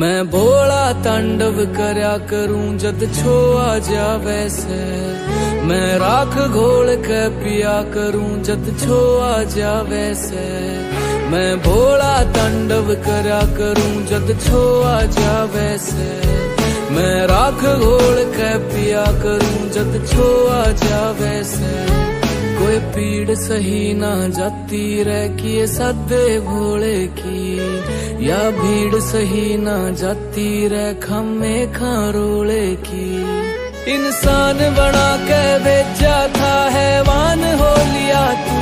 मैं भोला तांडव करया करूँ जद छो आ जा वैसे मैं राख घोल के पिया करूँ जद छो आ जा वैसे मैं भोला तांडव करया करूँ जद छो आ जा वैसे मैं राख घोल के पिया करूँ जद छो आ जा वैसे कोई पीड़ सही ना जाती रह किए सादे भोले की। या भीड़ सही ना जाती रह खमे खारोले की। इंसान बना के बेचा था हैवान हो लिया तू।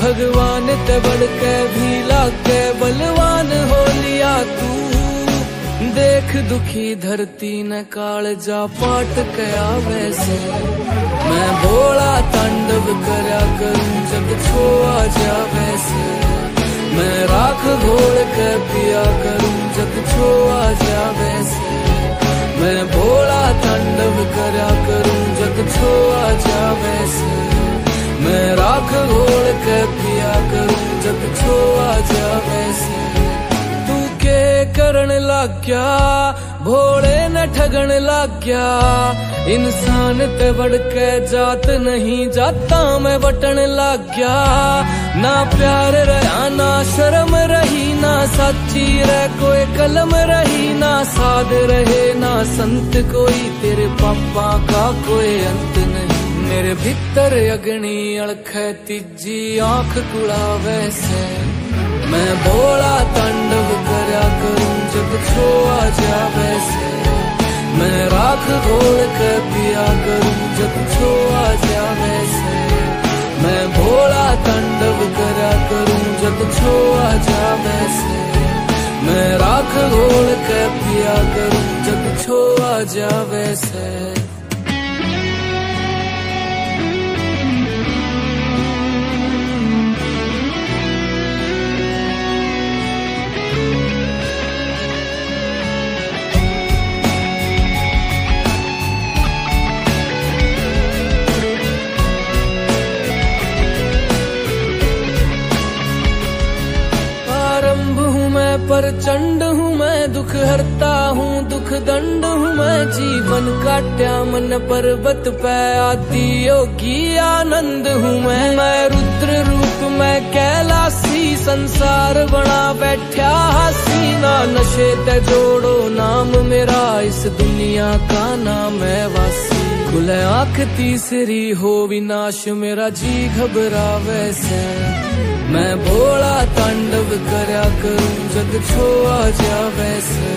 भगवान ते बढ़ के भी के बलवान हो लिया तू। देख दुखी धरती न काल जा पाट कया वैसे मैं भोला तांडव करा करूँ जब छो आ जा वैसे मैं राख घोल कर पिया करूँ, जब छोआ जा वैसे मैं भोला तांडव करा करूँ, जब छो आ जा वैसे मैं राख घोल कर पिया करूँ, जब छोआ जा वैसे तू के करण लग गया भोले न ठगन लग गया इंसान ते बढ़ के जात नहीं, जाता मैं बटन लग गया ना प्यार रहा, ना शर्म रही, ना सच्ची रह, कोई कलम रही, ना साध रहे, ना संत कोई। तेरे पापा का कोई अंत नहीं। मेरे भीतर अग्नि अड़ख तीजी आँख कुड़ा वैसे मैं भोला तांडव करया करूँ। जब छो आ जा वैसे मैं राख घोल कर पिया करूँ जब छो आ जा वैसे मैं भोला तंडव करा करूँ जब छो आ जा वैसे मैं राख घोल कर पिया करूँ जब छो आ जा वैसे पर चंड हूँ मैं, दुख हरता हूँ, दुख दंड हूँ मैं। जीवन काट्या मन पर्वत पे योगी आनंद हूँ मैं। मैं रुद्र रूप, में कैलासी संसार बना बैठा हसीना नशे ते जोड़ो नाम मेरा, इस दुनिया का नाम है वासी। खुले आँख तीसरी हो, विनाश मेरा, जी घबरा वैसे मैं भोला तांडव करया करूँ, जग छोआ जा वैसे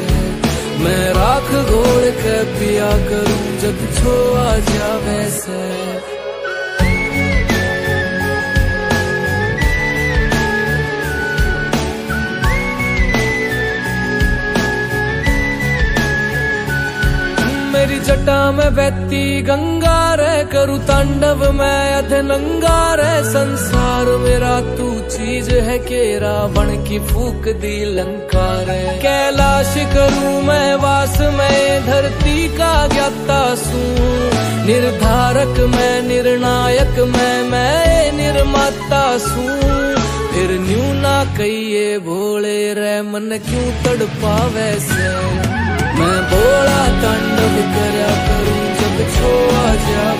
मैं राख घोड़ के पिया करूँ, जग छो आ जा वैसे मेरी जटा में बहती गंगा रे, करू तांडव, मैं अध नंगा रे संसार। चीज़ है के रावण की फूक दी लंका रे कैलाश करूँ मैं वास में, धरती का ज्ञाता सू। निर्धारक मैं, निर्णायक मैं मैं निर्माता सू। फिर न्यू ना कहिए भोले रे, मन क्यों तड़पा वैसे मैं भोला तांडव करा करूँ, जब छो आ जा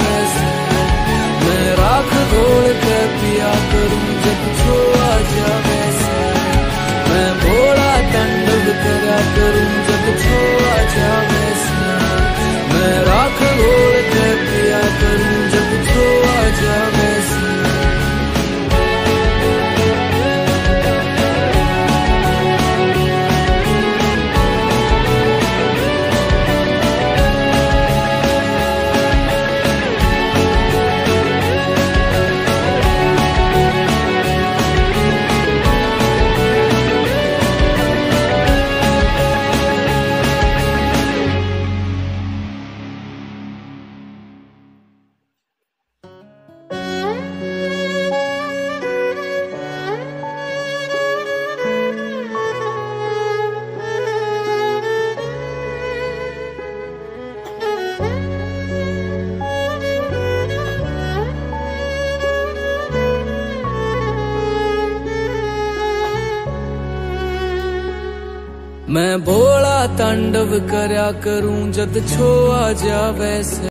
मैं मैं भोला तांडव करया करूँ जद छो आ वैसे से।